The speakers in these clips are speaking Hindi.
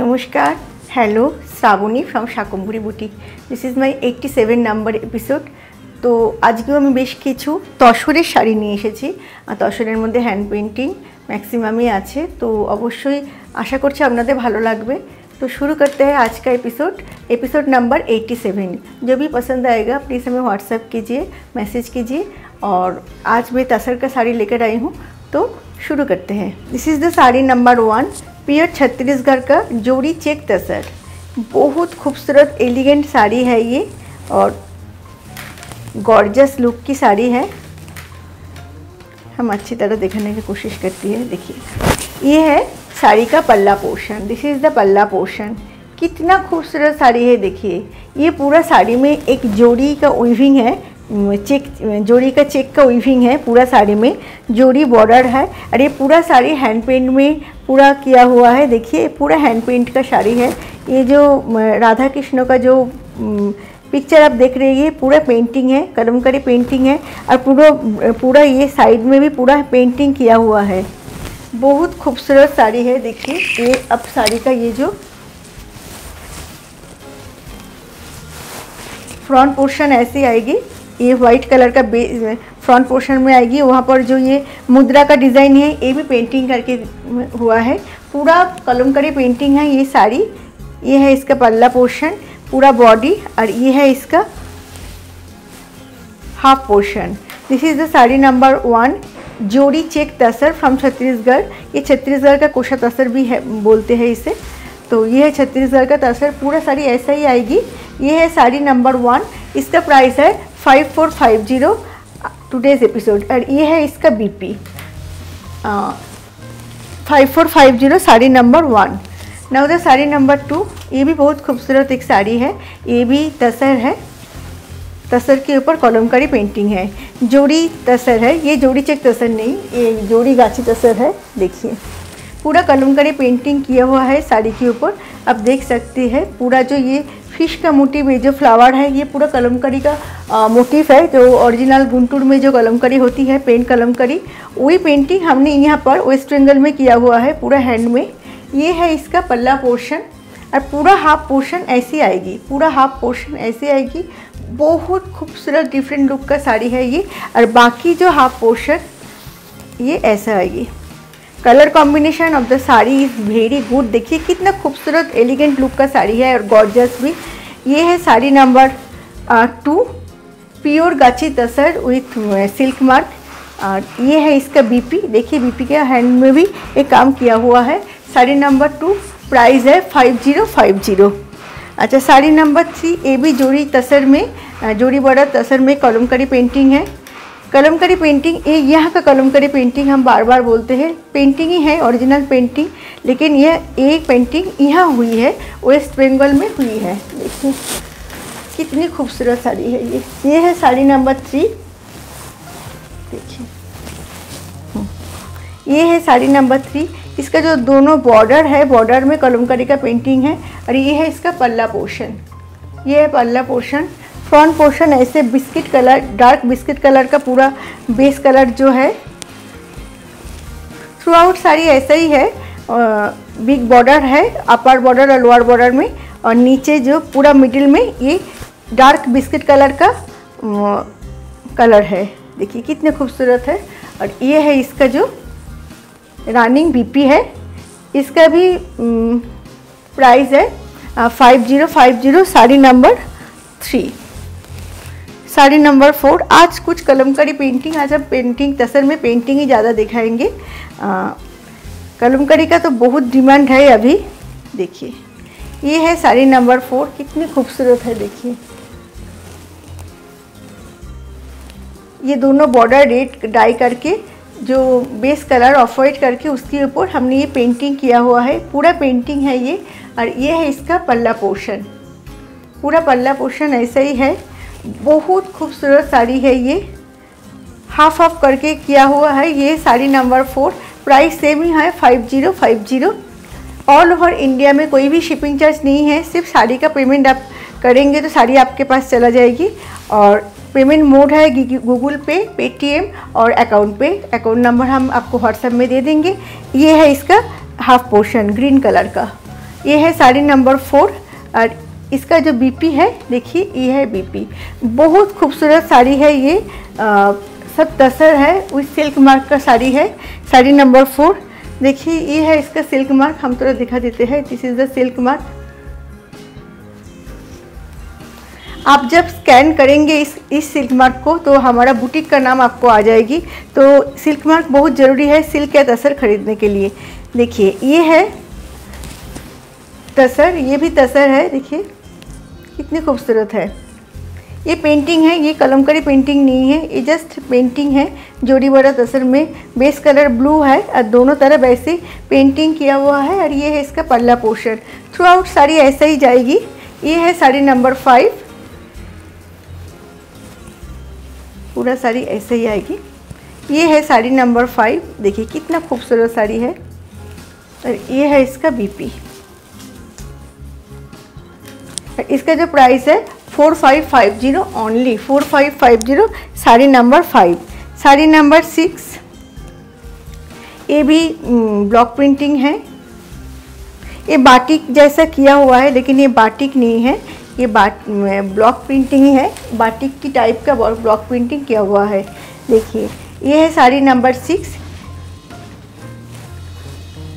নমস্কার hello Shrabani from Shakambhari boutique this is my eighty seven number episode তো আজকেও আমি বেশ কিছু তসরের শাড়ি নিয়ে এসেছি। আর তসরের মধ্যে হ্যান্ড পেন্টিং ম্যাক্সিমামই আছে। তো অবশ্যই আশা করছি আপনাদের ভালো লাগবে। तो शुरू करते हैं आज का एपिसोड एपिसोड नंबर 87 जो भी पसंद आएगा प्लीज़ हमें व्हाट्सएप कीजिए मैसेज कीजिए, और आज मैं तसर का साड़ी लेकर आई हूँ तो शुरू करते हैं। This is the sari number one पियर छत्तीसगढ़ का जोड़ी चेक तसर। बहुत खूबसूरत एलिगेंट साड़ी है ये, और गॉर्जस लुक की साड़ी है। हम अच्छी तरह दिखाने की कोशिश करती है, देखिए। ये है साड़ी का पल्ला portion this is the palla portion कितना खूबसूरत साड़ी है, देखिए। ये पूरा साड़ी में एक जोड़ी का वीविंग है। चेक जोड़ी का चेक का वीविंग है पूरा साड़ी में। जोड़ी बॉर्डर है। और ये पूरा साड़ी हैंड पेंट में पूरा किया हुआ है। देखिए, पूरा हैंड पेंट का साड़ी है। ये जो राधा कृष्ण का जो पिक्चर आप देख रहे हैं पूरा पेंटिंग है कलमकारी पेंटिंग है। और पूरा पूरा ये साइड में भी पूरा पेंटिंग किया हुआ है। बहुत खूबसूरत साड़ी है, देखिए, ये अब साड़ी का ये जो फ्रंट पोर्शन ऐसी आएगी, ये वाइट कलर का फ्रंट पोर्शन में आएगी, वहाँ पर जो ये मुद्रा का डिज़ाइन है, ये भी पेंटिंग करके हुआ है। पूरा कलमकारी पेंटिंग है ये साड़ी, ये है इसका पल्ला पोर्शन पूरा बॉडी और ये है इसका half portion this is the sari number one जोड़ी चेक तसर फ्रॉम छत्तीसगढ़। ये छत्तीसगढ़ का कोशा तसर भी है, बोलते हैं इसे। तो ये है छत्तीसगढ़ का तसर। पूरा साड़ी ऐसा ही आएगी। ये है साड़ी नंबर वन इसका प्राइस है five four five zero today's episode और ये है इसका BP five four five zero sari number one now the sari number two ये भी बहुत खूबसूरत एक साड़ी है। ये भी तसर है। तसर के ऊपर कलमकारी पेंटिंग है। जोड़ी तसर है, ये जोड़ी चेक तसर नहीं, ये जोड़ी गाछी तसर है, देखिए। पूरा कलमकारी पेंटिंग किया हुआ है साड़ी के ऊपर। आप देख सकते हैं, पूरा जो ये फ़िश का मोटिव है, जो फ्लावर है, ये पूरा कलमकारी का मोटिव है। जो ओरिजिनल गुंटूर में जो कलमकारी होती है पेंट कलमकारी, वही पेंटिंग हमने यहाँ पर वेस्ट बंगाल में किया हुआ है, पूरा हैंड में। ये है इसका पल्ला पोर्शन और पूरा हाफ़ पोर्शन ऐसी आएगी, पूरा हाफ़ पोर्शन ऐसी आएगी। बहुत खूबसूरत डिफरेंट लुक का साड़ी है ये। और बाकी जो हाफ़ पोर्शन ये ऐसा है ये। Colour combination of the sari is very good देखिए कितना खूबसूरत एलिगेंट लुक का साड़ी है और गॉर्जस भी। ये है sari number two pure gachi tussar with silk mark और ये है इसका बीपी देखिए बीपी के हैंड में भी एक काम किया हुआ है। साड़ी नंबर टू प्राइस है फाइव ज़ीरो फाइव ज़ीरो अच्छा साड़ी नंबर थ्री, ए भी जोड़ी तसर में जोड़ी बड़ा तसर में कलमकारी पेंटिंग है। कलमकारी पेंटिंग ये यहाँ का कलमकारी पेंटिंग हम बार बार बोलते हैं। पेंटिंग ही है ओरिजिनल पेंटिंग लेकिन यह एक पेंटिंग यहाँ हुई है वेस्ट बंगाल में हुई है। देखिए, कितनी खूबसूरत साड़ी है ये। ये है साड़ी नंबर थ्री। देखिए ये है साड़ी नंबर थ्री। इसका जो दोनों बॉर्डर है बॉर्डर में कलमकारी का पेंटिंग है और ये है इसका पल्ला पोर्शन ये है पल्ला पोर्शन फ्रंट पोर्शन ऐसे biscuit colour dark biscuit colour का पूरा बेस कलर जो है। थ्रू आउट साड़ी ऐसा ही है बिग बॉर्डर है अपर बॉर्डर और लोअर बॉर्डर में और नीचे जो पूरा मिडिल में ये डार्क बिस्किट कलर का कलर है। देखिए कितने खूबसूरत है। और ये है इसका जो रनिंग बीपी है। इसका भी प्राइस है five zero five zero sari number three sari number four आज कुछ कलमकारी पेंटिंग आज हम पेंटिंग तसर में पेंटिंग ही ज़्यादा दिखाएँगे। कलमकारी का तो बहुत डिमांड है अभी। देखिए, ये है साड़ी नंबर फोर कितनी खूबसूरत है, देखिए। ये दोनों बॉर्डर रेड डाई करके जो बेस कलर ऑफ़ वाइट करके उसके ऊपर हमने ये पेंटिंग किया हुआ है। पूरा पेंटिंग है ये और ये है इसका पल्ला पोर्शन पूरा पल्ला पोर्शन ऐसा ही है। बहुत खूबसूरत साड़ी है ये। हाफ़ हाफ़ करके किया हुआ है ये sari number four price same ही है five zero five zero all over India में कोई भी शिपिंग चार्ज नहीं है। सिर्फ़ साड़ी का पेमेंट आप करेंगे तो साड़ी आपके पास चला जाएगी। और पेमेंट मोड है गूगल पे पेटीएम और अकाउंट पे। अकाउंट नंबर हम आपको व्हाट्सएप में दे देंगे। ये है इसका हाफ़ पोर्शन ग्रीन कलर का। ये है साड़ी नंबर फोर और इसका जो बीपी है देखिए ये है बीपी बहुत खूबसूरत साड़ी है ये। आ, सब तसर है उस सिल्क मार्क का साड़ी है साड़ी नंबर फोर देखिए ये है इसका सिल्क मार्क हम थोड़ा दिखा देते हैं। This is the silk mark आप जब स्कैन करेंगे इस इस सिल्क मार्क को तो हमारा बुटीक का नाम आपको आ जाएगी। तो सिल्क मार्क बहुत ज़रूरी है सिल्क या तसर खरीदने के लिए। देखिए, ये है तसर, ये भी तसर है, देखिए, कितनी खूबसूरत है। ये पेंटिंग है, ये कलमकारी पेंटिंग नहीं है, ये जस्ट पेंटिंग है, जोड़ी बड़ा तसर में। बेस कलर ब्लू है, और दोनों तरफ़ ऐसे पेंटिंग किया हुआ है, और ये है इसका पल्ला पोर्शन थ्रू आउट साड़ी ऐसा ही जाएगी। ये है साड़ी नंबर फाइव पूरा साड़ी ऐसे ही आएगी। ये है साड़ी नंबर फाइव देखिए कितना खूबसूरत साड़ी है। और ये है इसका बीपी इसका जो प्राइस है four five five zero only four five five zero sari number five sari number six ये भी ब्लॉक प्रिंटिंग है। ये बाटिक जैसा किया हुआ है, लेकिन ये बाटिक नहीं है। ये बाट ब्लॉक प्रिंटिंग है। बाटिक की टाइप का ब्लॉक प्रिंटिंग किया हुआ है। देखिए, ये है sari number six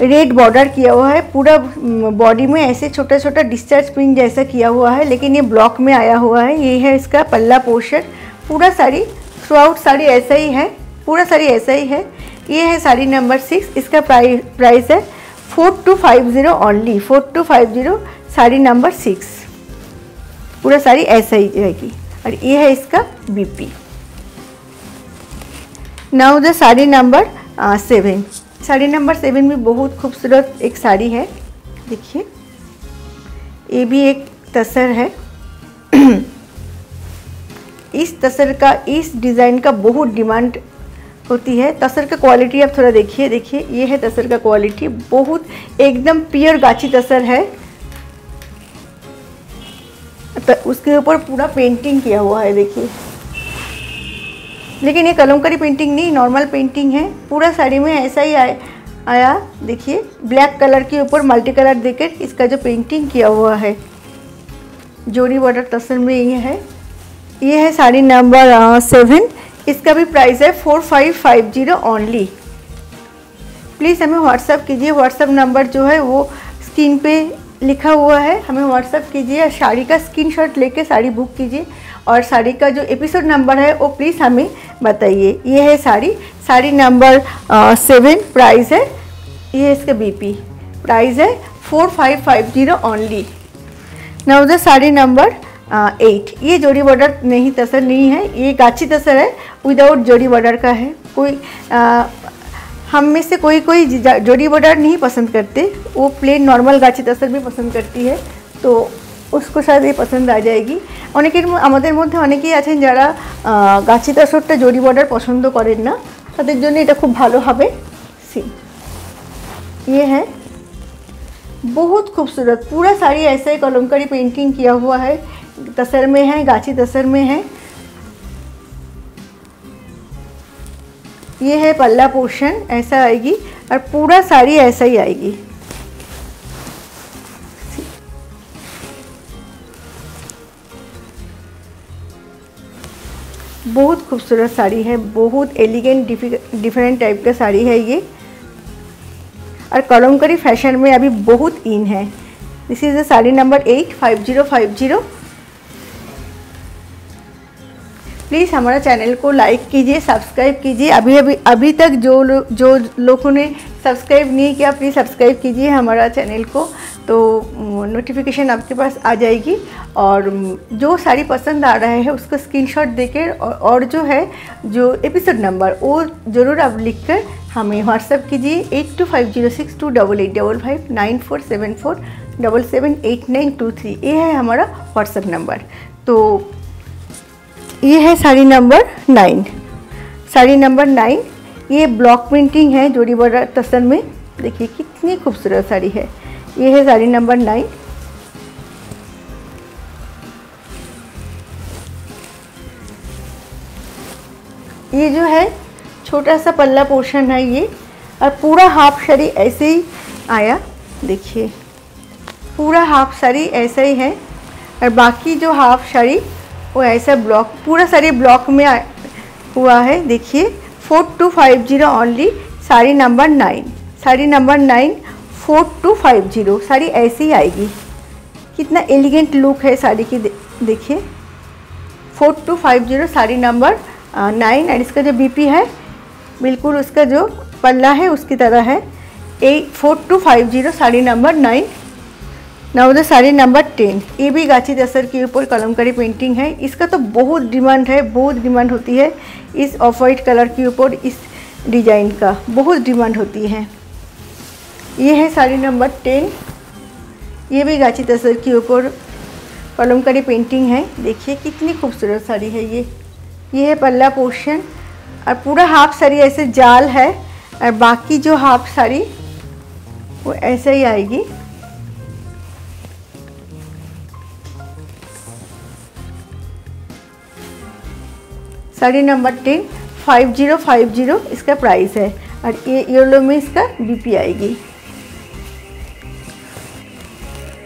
red border किया हुआ है। पूरा बॉडी में ऐसे छोटा छोटा डिस्चार्ज प्रिंट जैसा किया हुआ है, लेकिन ये ब्लॉक में आया हुआ है। ये है इसका पल्ला पोर्शन पूरा साड़ी थ्रू आउट साड़ी ऐसा ही है। पूरा साड़ी ऐसा ही है। ये है साड़ी नंबर सिक्स इसका प्राइस प्राइस है four two five zero only four two five zero sari number six पूरा साड़ी ऐसा ही रहेगी। और ये है इसका BP now the sari number seven sari number seven भी बहुत खूबसूरत एक साड़ी है। देखिए। ये भी एक तसर है। इस तसर का, इस डिज़ाइन का बहुत डिमांड होती है। तसर का क्वालिटी आप थोड़ा देखिए देखिए। ये है तसर का क्वालिटी बहुत एकदम प्योर गाची तसर है। उसके ऊपर पूरा पेंटिंग किया हुआ है, देखिए। लेकिन ये कलमकारी पेंटिंग नहीं नॉर्मल पेंटिंग है। पूरा साड़ी में ऐसा ही आया आया, देखिए ब्लैक कलर के ऊपर मल्टी कलर देकर इसका जो पेंटिंग किया हुआ है। जोड़ी बॉर्डर तसर में ये है। ये है साड़ी नंबर सेवन इसका भी प्राइस है four five five zero only please हमें व्हाट्सअप कीजिए। व्हाट्सअप नंबर जो है वो स्क्रीन पे लिखा हुआ है, हमें व्हाट्सअप कीजिए साड़ी का स्क्रीनशॉट लेके साड़ी बुक कीजिए। और साड़ी का जो एपिसोड नंबर है, वो प्लीज़ हमें बताइए। ये है sari. Sari number seven price है। ये इसका बीपी प्राइस है four five five zero only now the sari number eight ये जोड़ी बॉर्डर नहीं, तसर नहीं है। ये गाची तसर है। विदाउट जोड़ी बॉर्डर का है। कोई हम में से कोई कोई जोड़ी बॉर्डर नहीं पसंद करते वो प्लेन नॉर्मल गाची तसर भी पसंद करती है तो उसको शायद ये पसंद आ जाएगी অনেকের আমাদের মধ্যে অনেকেই আছেন যারা গাছি তাসরটা জরি বর্ডার পছন্দ করেন না তাদের জন্য এটা খুব ভালো হবে सी ये है बहुत खूबसूरत पूरा साड़ी ऐसे कलमकारी पेंटिंग किया हुआ है तसर में है गाची तसर में है ये है पल्ला पोर्शन ऐसा आएगी और पूरा साड़ी ऐसा ही आएगी। बहुत खूबसूरत साड़ी है, बहुत एलिगेंट डिफरेंट टाइप का साड़ी है ये। और कलमकरी फ़ैशन में अभी बहुत इन है। This is the sari number eight five zero five zero please हमारा चैनल को लाइक कीजिए सब्सक्राइब कीजिए। अभी अभी अभी तक जो लो, जो लोगों ने सब्सक्राइब नहीं किया प्लीज़ सब्सक्राइब कीजिए हमारा चैनल को। तो नोटिफिकेशन आपके पास आ जाएगी और जो साड़ी पसंद आ रहा है उसको स्क्रीनशॉट देकर और, जो है जो एपिसोड नंबर वो ज़रूर आप लिख कर हमें व्हाट्सअप कीजिए। Eight two five zero six two double eight double five nine four seven four double seven eight nine two three ये है हमारा व्हाट्सअप नंबर तो ये है sari number nine. Sari number nine, ये ब्लॉक प्रिंटिंग है जोड़ी बॉर्डर तसन में। देखिए कितनी खूबसूरत साड़ी है। ये है साड़ी नंबर नाइन। ये जो है, छोटा सा पल्ला पोर्शन है ये, और पूरा हाफ़ साड़ी ऐसे ही आया। देखिए, पूरा हाफ़ साड़ी ऐसा ही है, और बाकी जो हाफ़ साड़ी वो ऐसा ब्लॉक पूरा साड़ी ब्लॉक में हुआ है, देखिए। Four two five zero only sari number nine sari number nine four two five zero sari ऐसी ही आएगी। कितना एलिगेंट लुक है साड़ी की देखिए। Four two five zero sari number nine and इसका जो बीपी है, बिल्कुल उसका जो पल्ला है, उसकी तरह है। Eight four two five zero sari number nine now sari number ten ये भी गाची दसर के ऊपर कलमकारी पेंटिंग है। इसका तो बहुत डिमांड है, बहुत डिमांड होती है इस ऑफ़ वाइट कलर के ऊपर, इस डिज़ाइन का। बहुत डिमांड होती है। ये है साड़ी नंबर टेन ये भी गाची दसर के ऊपर कलमकारी पेंटिंग है। देखिए कितनी खूबसूरत साड़ी है ये। ये है पल्ला पोर्शन और पूरा हाफ़ साड़ी ऐसे जाल है। और बाकी जो हाफ़ साड़ी वो ऐसे ही आएगी। Sari number ten five zero five zero इसका प्राइस है। और ये येलो में इसका बीपी आएगी।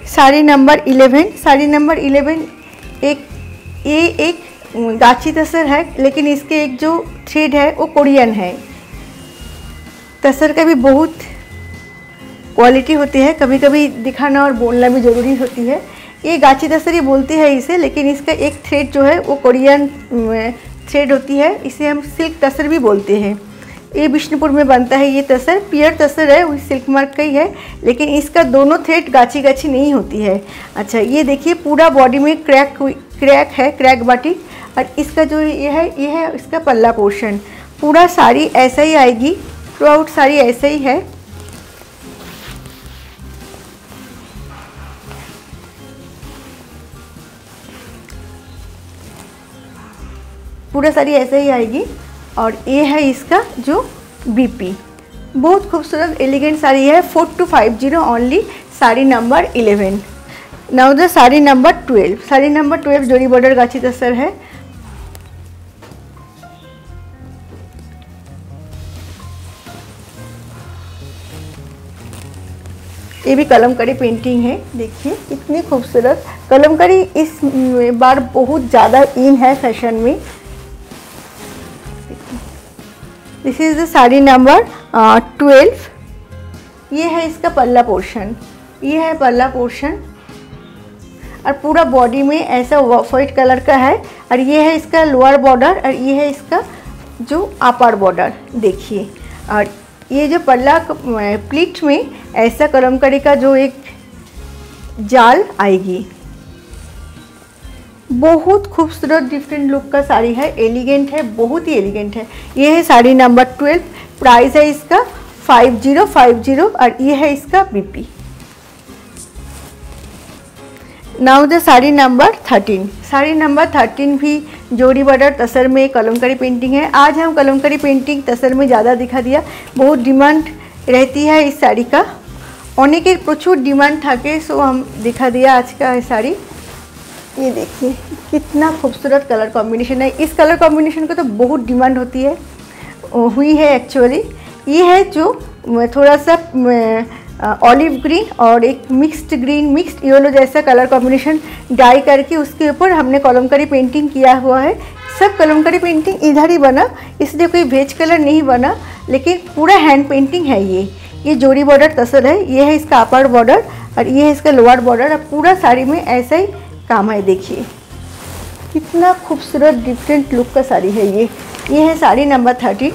Sari number eleven sari number eleven एक, ये एक गाची तसर है, लेकिन इसके एक जो थ्रेड है, वो कोरियन है। तसर का भी बहुत क्वालिटी होती है कभी कभी दिखाना और बोलना भी ज़रूरी होती है। ये गाची तसर ही बोलती है इसे, लेकिन इसका एक थ्रेड जो है, वो कोरियन थ्रेड होती है, इसे हम सिल्क तसर भी बोलते हैं। ये बिष्णुपुर में बनता है ये तसर पियर तसर है, वो सिल्क मार्क का ही है, लेकिन इसका दोनों थ्रेड गाची गाची नहीं होती है। अच्छा ये देखिए, पूरा बॉडी में क्रैक क्रैक है क्रैक बाटी और इसका जो ये है ये है इसका पल्ला पोर्शन पूरा साड़ी ऐसा ही आएगी थ्रू आउट साड़ी ऐसा ही है। पूरा साड़ी ऐसे ही आएगी। और ये है इसका जो बीपी बहुत खूबसूरत एलिगेंट साड़ी है। Four two five zero only sari number eleven now the sari number twelve sari number twelve जोड़ी बॉर्डर गाछी तसर है। ये भी कलमकारी पेंटिंग है। देखिए, कितनी खूबसूरत। कलमकारी इस बार बहुत ज़्यादा इन है फ़ैशन में। This is the sari number twelve ये है इसका पल्ला पोर्शन। ये है पल्ला पोर्शन। और पूरा बॉडी में ऐसा वाइट कलर का है। और ये है इसका लोअर बॉर्डर और ये है इसका जो अपर बॉर्डर देखिए। और ये जो पल्ला प्लीट में ऐसा कलमकारी का जो एक जाल आएगी। बहुत खूबसूरत डिफरेंट लुक का साड़ी है एलिगेंट है, बहुत ही एलिगेंट है। ये है साड़ी नंबर ट्वेल्व प्राइस है इसका फाइव ज़ीरो फाइव ज़ीरो और ये है इसका BP now the sari number thirteen sari number thirteen भी जोड़ी बॉर्डर तसर में कलमकारी पेंटिंग है। आज हम कलमकारी पेंटिंग तसर में ज़्यादा दिखा दिया। बहुत डिमांड रहती है इस साड़ी का। के प्रचुर डिमांड থাকে सो हम दिखा दिया आज का साड़ी। ये देखिए, कितना खूबसूरत कलर कॉम्बिनेशन है। इस कलर कॉम्बिनेशन का तो बहुत डिमांड होती है। हुई है एक्चुअली ये है जो थोड़ा सा ऑलिव ग्रीन और एक मिक्स्ड ग्रीन मिक्स्ड येलो जैसा कलर कॉम्बिनेशन डाई करके उसके ऊपर हमने कॉलमकारी पेंटिंग किया हुआ है। सब कलमकारी पेंटिंग इधर ही बना। इसलिए कोई भेज कलर नहीं बना, लेकिन पूरा हैंड पेंटिंग है ये। ये जोड़ी बॉर्डर तसल है। ये है इसका अपर बॉर्डर और ये है इसका लोअर बॉर्डर और पूरा साड़ी में ऐसा ही काम है, देखिए। कितना खूबसूरत डिफरेंट लुक का साड़ी है ये। ये है sari number thirty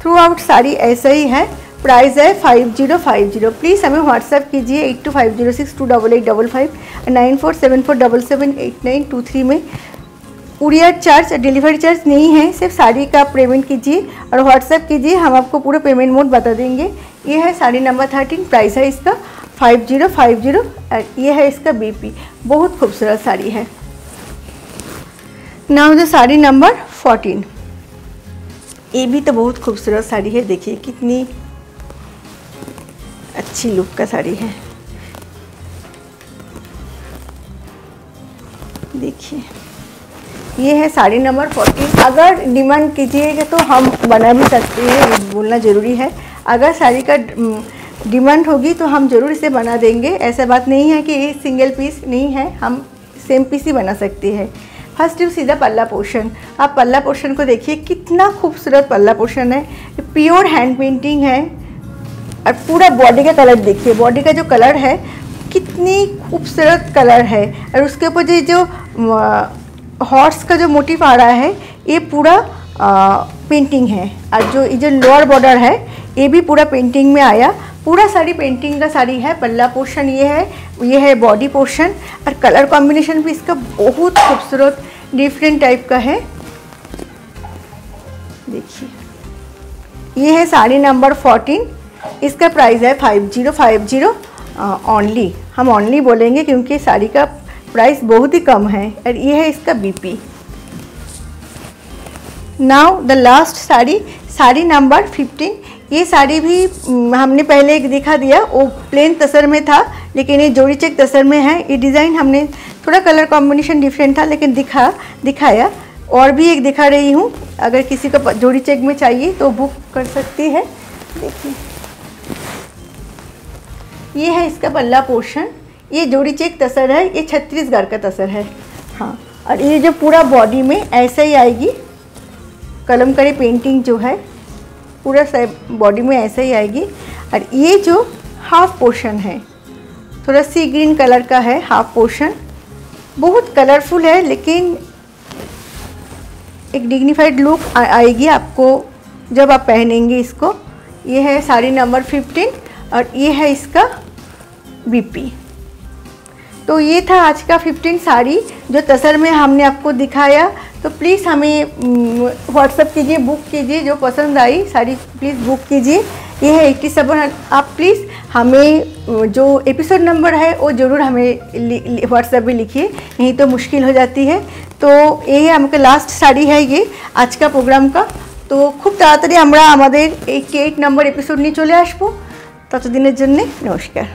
throughout sari ऐसा ही है। प्राइस है five zero five zero please हमें व्हाट्सएप कीजिए eight two five zero six two double eight double five nine four seven four double seven eight nine two three में। कुरियर चार्ज, डिलीवरी चार्ज नहीं है, सिर्फ़ साड़ी का पेमेंट कीजिए और व्हाट्सएप कीजिए, हम आपको पूरा पेमेंट मोड बता देंगे। ये है साड़ी नंबर थर्टीन प्राइस है इसका फाइव ज़ीरो फाइव ज़ीरो ये है इसका बीपी बहुत खूबसूरत साड़ी है। Now the sari number fourteen ये भी तो बहुत खूबसूरत साड़ी है, देखिए कितनी अच्छी लुक का साड़ी है। देखिए। ये है साड़ी नंबर फोर्टीन अगर डिमांड कीजिएगा तो हम बना भी सकते हैं बोलना ज़रूरी है। अगर साड़ी का डिमांड होगी तो हम ज़रूर इसे बना देंगे। ऐसा बात नहीं है कि ये सिंगल पीस नहीं है, हम सेम पीस ही बना सकते हैं। फ़र्स्ट यू सीधा पल्ला पोर्शन आप पल्ला पोर्शन को देखिए, कितना खूबसूरत पल्ला पोर्शन है। प्योर हैंड पेंटिंग है। और पूरा बॉडी का कलर देखिए। बॉडी का जो कलर है, कितनी खूबसूरत कलर है। और उसके ऊपर जो जो हॉर्स का जो मोटिव आ रहा है, ये पूरा पेंटिंग है। और जो, ये जो लोअर बॉर्डर है, ये भी पूरा पेंटिंग में आया। पूरा साड़ी पेंटिंग का साड़ी है, पल्ला पोर्शन ये है ये है बॉडी पोर्शन और कलर कॉम्बिनेशन भी इसका बहुत खूबसूरत डिफरेंट टाइप का है। देखिए। ये है साड़ी नंबर फोर्टीन इसका प्राइस है five zero five zero only हम ऑनली बोलेंगे क्योंकि साड़ी का प्राइस बहुत ही कम है और ये है इसका BP now the last sari sari number fifteen ये साड़ी भी हमने पहले एक दिखा दिया, वो प्लेन तसर में था, लेकिन ये जोड़ी चेक तसर में है. ये डिज़ाइन हमने थोड़ा कलर कॉम्बिनेशन डिफरेंट था, लेकिन दिखा, दिखाया. और भी एक दिखा रही हूँ. अगर किसी को जोड़ी चेक में चाहिए तो बुक कर सकती है. देखिए. ये है इसका पल्ला पोर्शन ये जोड़ी चेक तसर है, ये छत्तीसगढ़ का तसर है। हाँ और ये जो पूरा बॉडी में ऐसे ही आएगी कलमकारी पेंटिंग जो है, पूरा बॉडी में ऐसे ही आएगी। और ये जो हाफ़ पोर्शन है, थोड़ा सी ग्रीन कलर का है हाफ़ पोर्शन बहुत कलरफुल है, लेकिन एक डिग्निफाइड लुक आएगी आपको जब आप पहनेंगे इसको। ये है साड़ी नंबर फिफ्टीन और ये है इसका बीपी तो ये था आज का 15 साड़ी जो तसर में हमने आपको दिखाया तो प्लीज़ हमें व्हाट्सअप कीजिए बुक कीजिए जो पसंद आई साड़ी प्लीज़ बुक कीजिए ये है एट्टी सेवन आप प्लीज़ हमें जो एपिसोड नंबर है वो ज़रूर हमें व्हाट्सएप में लिखिए नहीं तो मुश्किल हो जाती है तो ये हमके लास्ट साड़ी है ये आज का प्रोग्राम का তো খুব তাড়াতাড়ি আমরা আমাদের এই এইট নম্বর এপিসোড নিয়ে চলে আসবো ততদিনের জন্যে নমস্কার